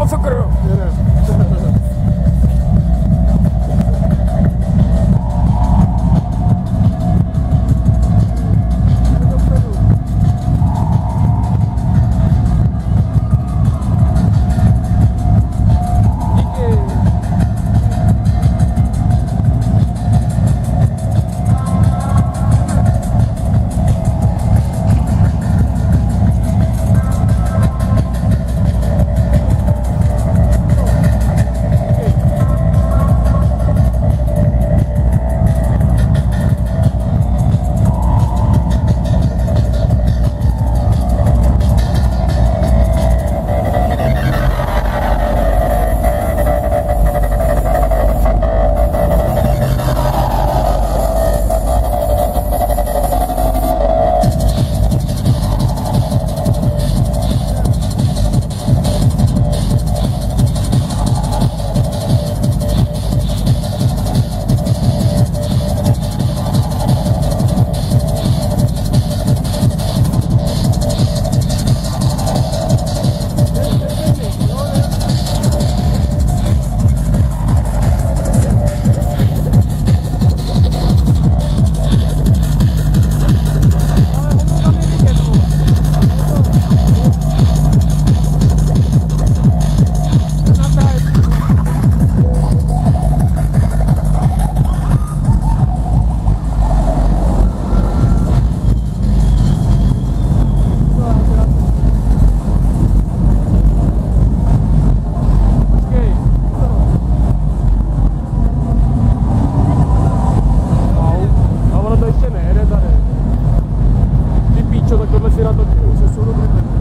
of a girl. Vă și rata de 600 de